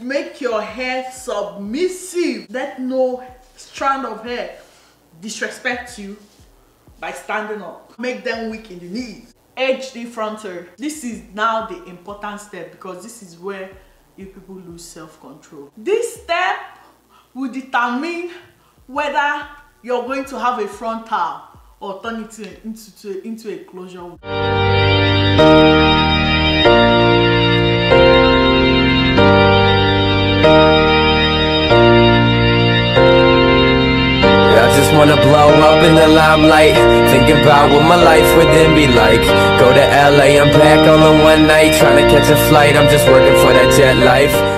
Make your hair submissive. Let no strand of hair disrespect you by standing up. Make them weak in the knees. HD frontal. This is now the important step because this is where you people lose self-control. This step will determine whether you're going to have a frontal or turn it into, into a closure. Wanna blow up in the limelight. Think about what my life would then be like. Go to LA, I'm back all in one night. Trying to catch a flight, I'm just working for that jet life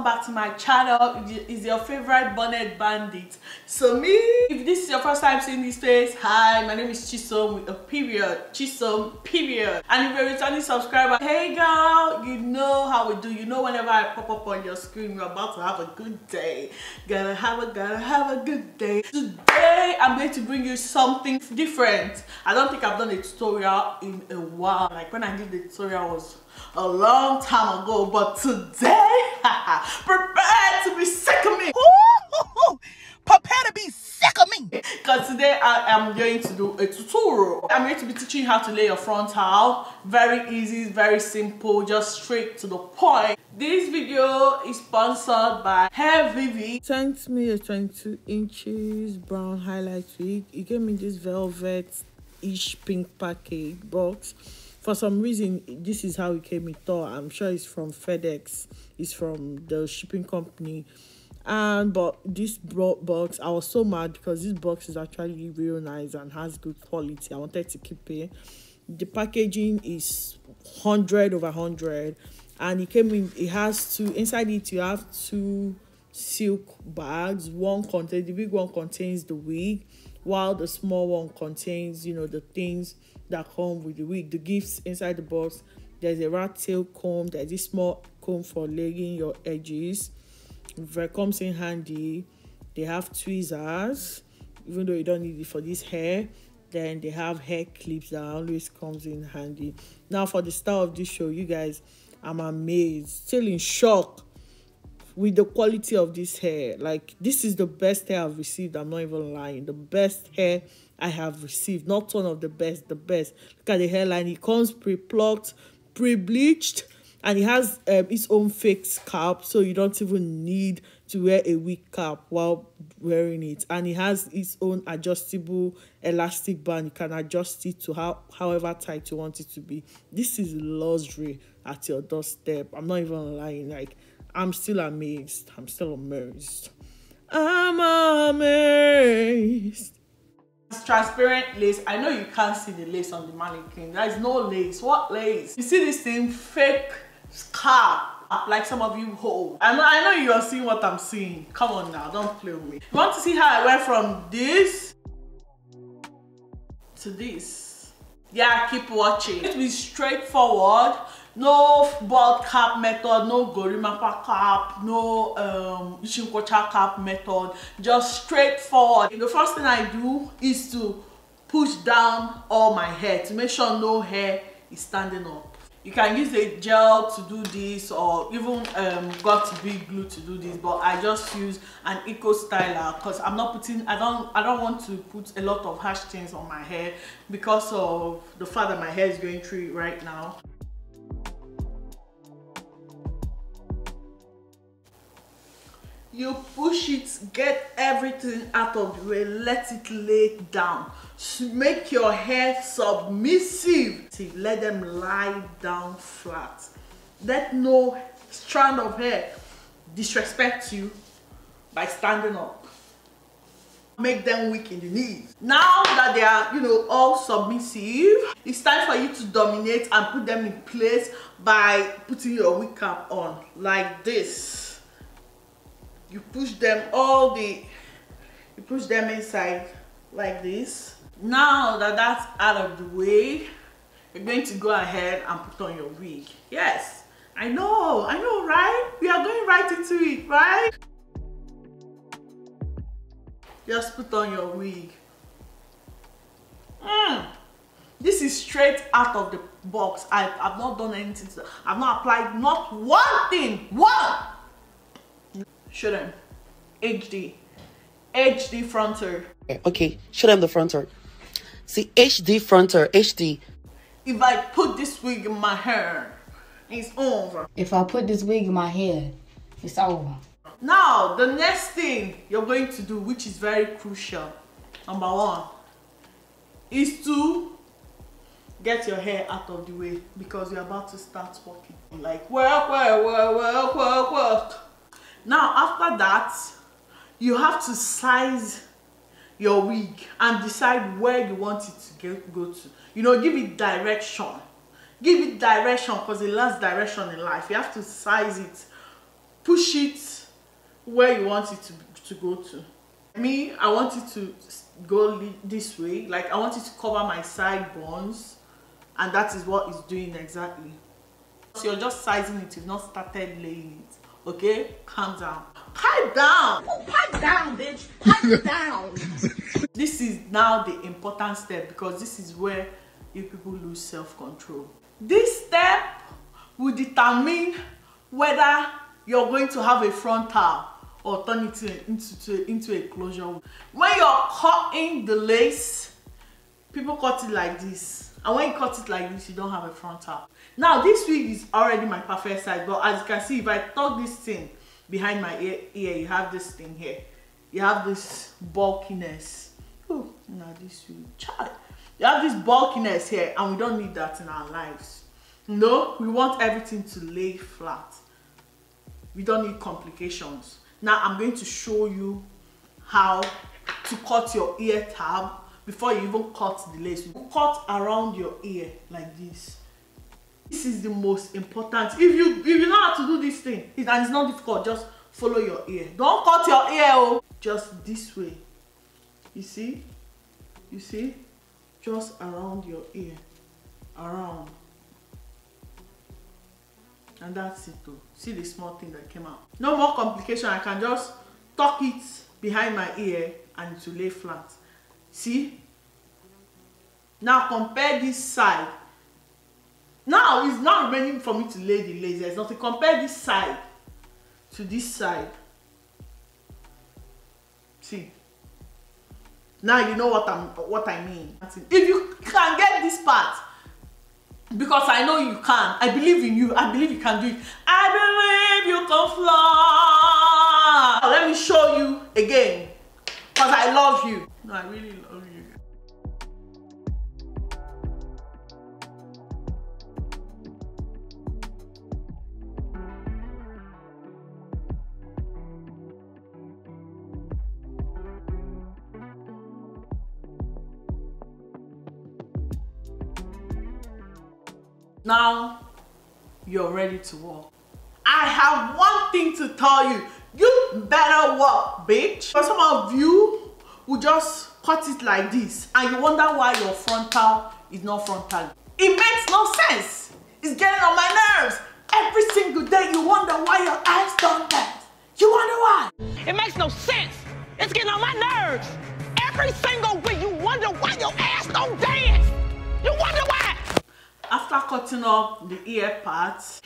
welcome back to my channel. Is your favorite bonnet bandit. So me, if this is your first time seeing this face, hi, my name is Chisom with a period. Chisom, period. And if you're a returning subscriber, hey girl, you know how we do. You know whenever I pop up on your screen, you're about to have a good day. Gotta have a, gotta have a good day. Today, I'm going to bring you something different. I don't think I've done a tutorial in a while. Like when I did the tutorial was a long time ago, but today, prepare to be sick of me. prepare to be sick of me. Because today I am going to do a tutorial. I'm going to be teaching you how to lay your front frontal. Very easy, very simple, just straight to the point. This video is sponsored by Hairvivi. Sent me a 22 inches brown highlight wig. He gave me this velvet-ish pink package box for some reason this is how it came in thought i'm sure it's from fedex it's from the shipping company. And but this box i was so mad because this box is actually real nice and has good quality. I wanted to keep it. The packaging is 100 over 100 and it came in it has two inside it you have two silk bags. One contains the big one contains the wig while the small one contains you know the things that come with the wig the gifts inside the box. There's a rat tail comb there's this small comb for laying your edges. It comes in handy. They have tweezers even though you don't need it for this hair. Then they have hair clips that always comes in handy. Now for the start of this show you guys i'm amazed. Still in shock with the quality of this hair like this is the best hair i've received i'm not even lying. The best hair i have received not one of the best the best. Look at the hairline it comes pre-plucked pre-bleached and it has um, its own fake scalp so you don't even need to wear a wig cap while wearing it. And it has its own adjustable elastic band you can adjust it to how however tight you want it to be. This is luxury at your doorstep i'm not even lying like I'm still amazed. I'm still amazed. I'm amazed. It's transparent lace. I know you can't see the lace on the mannequin. There is no lace. What lace? You see this thing? Fake scalp like some of you hold. I know, I know you're seeing what I'm seeing. Come on now, don't play with me. You want to see how I went from this to this? Yeah, keep watching. It will be straightforward no bald cap method no gorimapa cap no um ishinkocha cap method. Just straightforward. The first thing i do is to push down all my hair to make sure no hair is standing up. You can use a gel to do this or even um, got be glue to do this but i just use an eco styler because i'm not putting i don't i don't want to put a lot of harsh things on my hair because of the fact that my hair is going through right now you push it get everything out of the way let it lay down. Make your hair submissive. Let them lie down flat. Let no strand of hair disrespect you by standing up. Make them weak in the knees. Now that they are you know all submissive it's time for you to dominate and put them in place by putting your wig cap on like this you push them all the you push them inside like this. Now that that's out of the way you're going to go ahead and put on your wig. Yes. I know i know right? We are going right into it right? Just put on your wig. Mm. this is straight out of the box. I i've not done anything to i've not applied not one thing one show them hd hd fronter eh, Okay, show them the fronter. See, HD fronter, HD. if i put this wig in my hair it's over If I put this wig in my head, it's over. now the next thing you're going to do which is very crucial number one is to get your hair out of the way because you're about to start working like work work work work work work now after that you have to size your wig and decide where you want it to get, go to. You know give it direction. Give it direction because it last direction in life. You have to size it. Push it where you want it to, to go to. Me i want it to go this way. Like i want it to cover my side bones and that is what it's doing exactly. So you're just sizing it. You've not started laying it okay? Calm down. Pipe down! Pipe down, bitch. Pipe down. this is now the important step because this is where you people lose self-control. This step will determine whether you're going to have a frontal or turn it into, into, to- into a closure. When you're cutting the lace people cut it like this and when you cut it like this you don't have a frontal. Now this wig is already my perfect size but as you can see if i tuck this thing behind my ear, ear you have this thing here. You have this bulkiness. Oh now this wig. Child you have this bulkiness here and we don't need that in our lives. No we want everything to lay flat. We don't need complications. Now i'm going to show you how to cut your ear tab before you even cut the lace. You cut around your ear like this. This is the most important. If you if you know how to do this thing it, and it's not difficult just follow your ear. Don't cut your ear oh. Just this way. You see? You see? Just around your ear. Around. And that's it though see the small thing that came out? No more complication. I can just tuck it behind my ear and it will lay flat see now compare this side now it's not remaining for me to lay the lace there's nothing compare this side to this side see now you know what i'm what i mean if you can get this part because I know you can. I believe in you. I believe you can do it. I believe you can fly. Let me show you again. Because I love you. No, I really love you. Now you're ready to walk. I have one thing to tell you. You better walk, bitch. For some of you who just cut it like this and you wonder why your frontal is not frontal. It makes no sense. It's getting on my nerves. Every single day you wonder why your eyes don't dance. You wonder why. It makes no sense. It's getting on my nerves. Every single week, you wonder why your ass don't dance. You wonder why. after cutting off the ear parts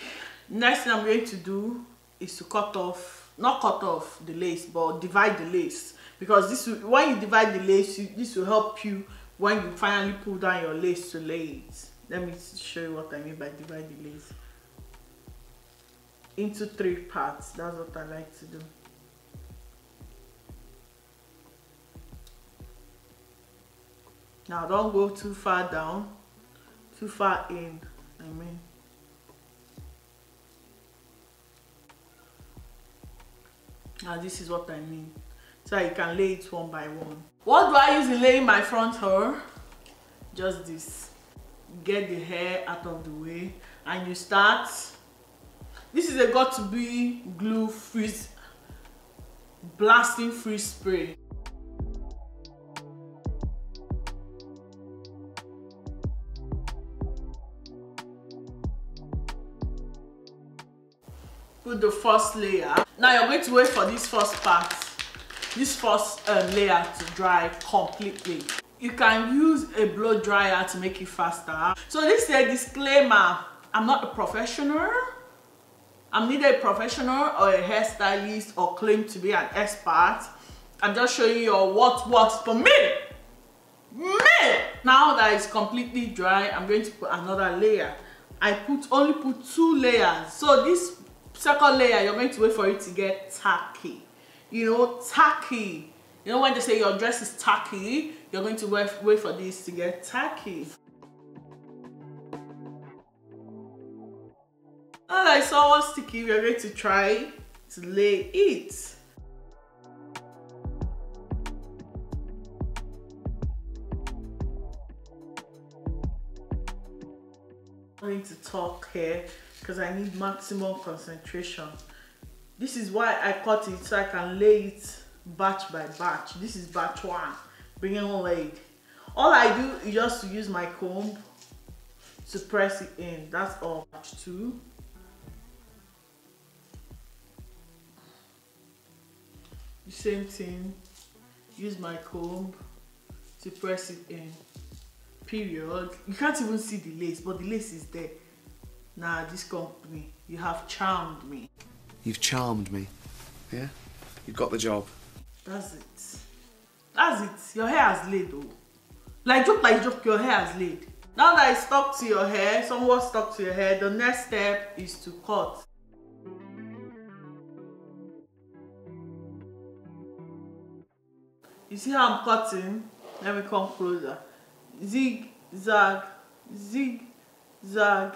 next thing i'm going to do is to cut off not cut off the lace but divide the lace because this will, when you divide the lace this will help you when you finally pull down your lace to lay it. Let me show you what i mean by divide the lace into three parts. That's what i like to do. Now don't go too far down too far in i mean. Now this is what i mean so you can lay it one by one. What do i use in laying my front hair just this. Get the hair out of the way and you start. This is a Got2b glue freeze blasting free spray. Put the first layer. Now you're going to wait for this first part this first um, layer to dry completely. You can use a blow dryer to make it faster. So this is a disclaimer. I'm not a professional. I'm neither a professional or a hairstylist or claim to be an expert. I'm just showing you what works for me. Me! Now that it's completely dry i'm going to put another layer. I put only put two layers. So this second layer you're going to wait for it to get tacky you know tacky. You know when they say your dress is tacky you're going to wait, wait for this to get tacky. Alright, so all sticky we're going to try to lay it. I need to talk here because I need maximum concentration. This is why I cut it so I can lay it batch by batch. This is batch one, bringing laid. All I do is just use my comb to press it in. That's all. Batch two. Same thing. Use my comb to press it in period you can't even see the lace but the lace is there now nah, this company you have charmed me you've charmed me. Yeah? You've got the job. That's it. That's it. Your hair has laid though. Like joke like joke your hair has laid. Now that it's stuck to your hair somewhat stuck to your hair the next step is to cut. You see how i'm cutting? Let me come closer. Zig zag zig zag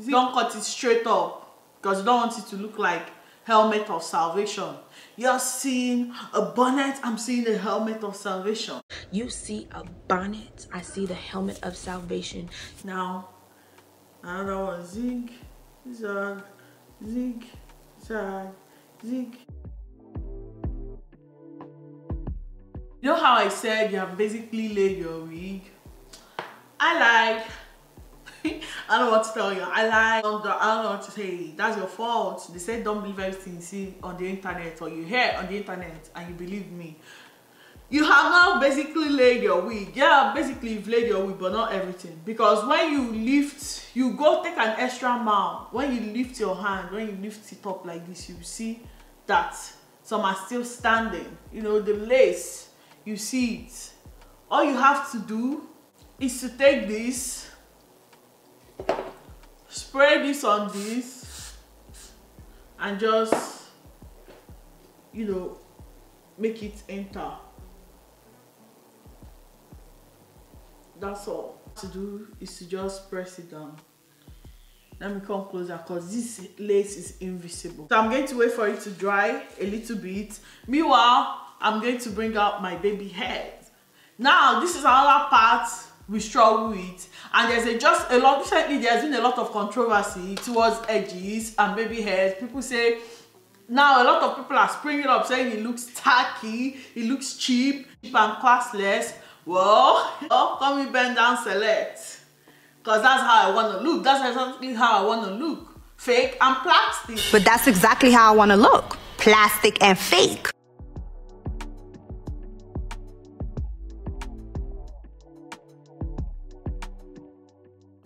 zig. Don't cut it straight up because you don't want it to look like helmet of salvation. You're seeing a bonnet i'm seeing a helmet of salvation. You see a bonnet i see the helmet of salvation. Now another one zig zag zig zag zig. You know how i said you have basically laid your wig? I like I don't know what to tell you. I like I don't know what to say. That's your fault. They say don't believe everything you see on the internet or you hear on the internet and you believe me. You have now basically laid your wig. Yeah, basically you've laid your wig, but not everything. Because when you lift, you go take an extra mile. When you lift your hand, when you lift it up like this, you see that some are still standing. You know, the lace, you see it. All you have to do is to take this, spray this on this, and just, you know, make it enter. That's all. to do is to just press it down. Let me come closer because this lace is invisible. So I'm going to wait for it to dry a little bit. Meanwhile, I'm going to bring out my baby head. Now, this is another part we struggle with. And there's a just a lot recently there's been a lot of controversy towards edges and baby hairs. People say now a lot of people are springing up saying it looks tacky it looks cheap cheap and classless. Well oh, come me bend down select. Because that's how i want to look. That's exactly how i want to look. Fake and plastic. But that's exactly how i want to look. Plastic and fake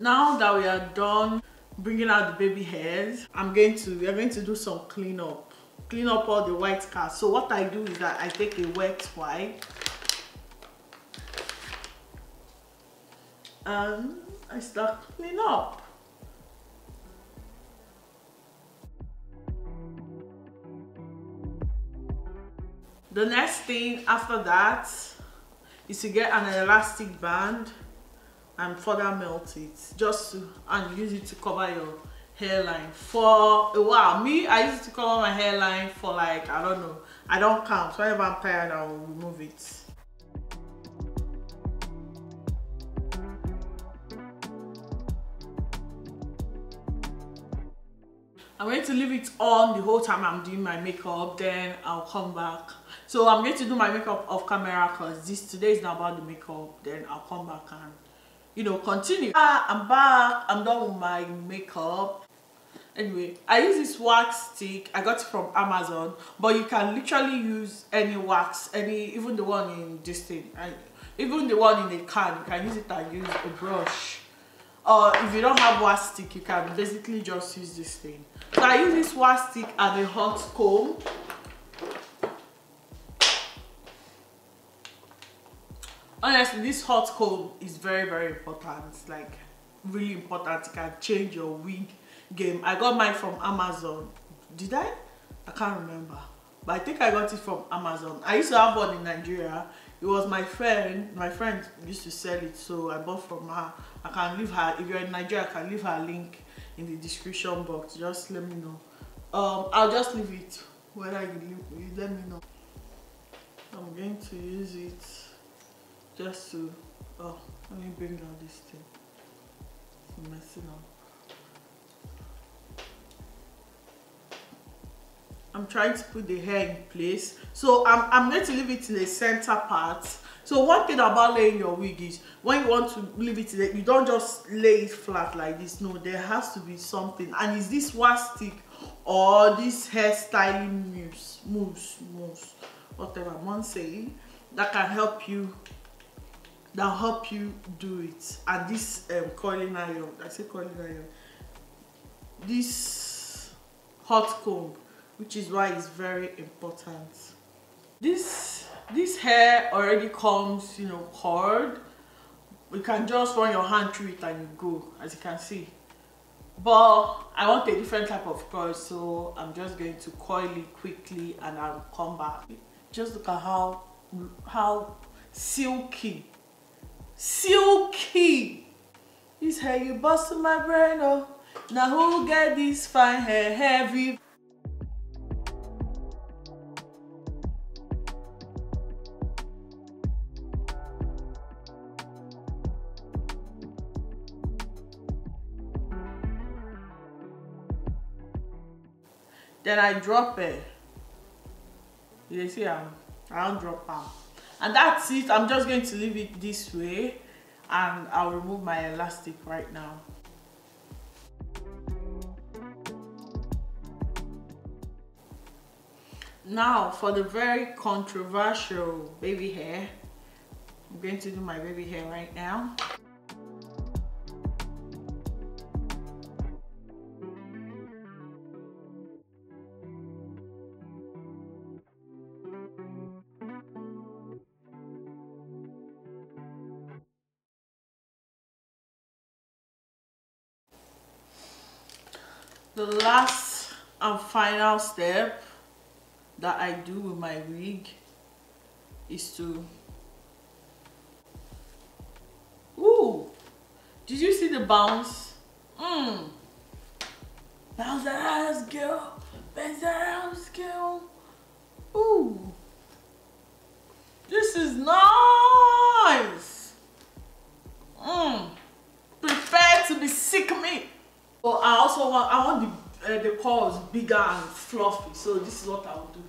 now that we are done bringing out the baby hairs i'm going to we're going to do some cleanup clean up all the white cast so what i do is that i take a wet wipe and i start clean up. The next thing after that is to get an elastic band and further melt it just to and use it to cover your hairline for a while. Me i used to cover my hairline for like i don't know i don't count. Whenever i'm tired i'll remove it. I'm going to leave it on the whole time I'm doing my makeup then I'll come back. So I'm going to do my makeup off camera because this today is not about the makeup then I'll come back and you know continue. Ah, i'm back. I'm done with my makeup. Anyway i use this wax stick. I got it from amazon. But you can literally use any wax any even the one in this thing. I, even the one in a can you can use it and use a brush. Or if you don't have wax stick you can basically just use this thing. So i use this wax stick and a hot comb honestly this hot comb is very very important. Like really important. It can change your wig game. I got mine from amazon. Did i? I can't remember. But i think i got it from amazon. I used to have one in nigeria. It was my friend my friend used to sell it. So i bought from her. I can leave her if you're in nigeria i can leave her link in the description box. Just let me know. Um i'll just leave it. Whether you, leave, you let me know. I'm going to use it just to oh let me bring down this thing it's messing up I'm trying to put the hair in place. So I'm, I'm going to leave it in the center part. So one thing about laying your wig is when you want to leave it, you don't just lay it flat like this. No, there has to be something. And is this wax stick or this hair styling moves, moves, moves, whatever I'm saying, that can help you that help you do it. And this um, curling iron, I say curling iron, this hot comb which is why it's very important this this hair already comes you know hard. you can just run your hand through it and you go as you can see but i want a different type of curl so i'm just going to coil it quickly and i'll come back just look at how how silky silky. This hair you busted my brain oh now who get this fine hair heavy? Then i drop it. You see am i don't drop am and that's it. I'm just going to leave it this way and i'll remove my elastic right now. Now for the very controversial baby hair i'm going to do my baby hair right now the last and final step that I do with my wig is to ooh did you see the bounce? Mm bounce that ass girl. Bounce that ass girl. Ooh the curls bigger and fluffy. So this is what I will do.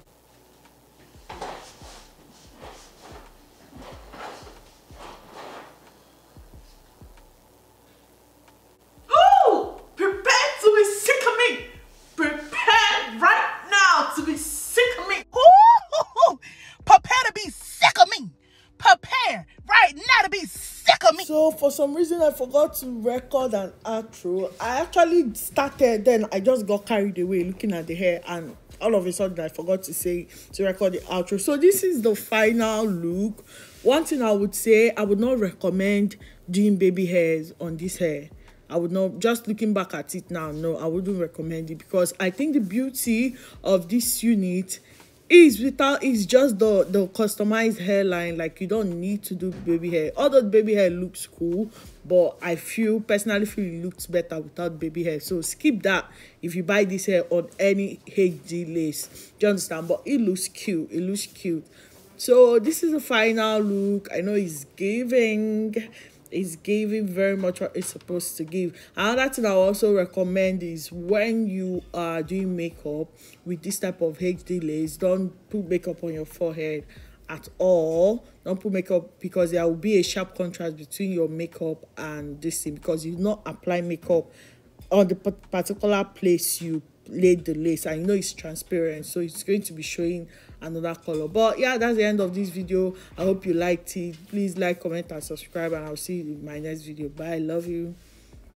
Some reason I forgot to record an outro. I actually started then I just got carried away looking at the hair and all of a sudden I forgot to say to record the outro. So this is the final look. One thing I would say I would not recommend doing baby hairs on this hair. I would not just looking back at it now, no, I wouldn't recommend it because I think the beauty of this unit is without is just the the customized hairline like you don't need to do baby hair. Although baby hair looks cool but i feel personally feel it looks better without baby hair. So skip that if you buy this hair on any hd lace do you understand? But it looks cute it looks cute. So this is the final look. I know it's giving is giving very much what it's supposed to give. Another thing I also recommend is when you are doing makeup with this type of HD lace, don't put makeup on your forehead at all. Don't put makeup because there will be a sharp contrast between your makeup and this thing because you not apply makeup on the particular place you laid the lace you know it's transparent so it's going to be showing another color. But yeah that's the end of this video. I hope you liked it. Please like comment and subscribe and i'll see you in my next video. Bye. Love you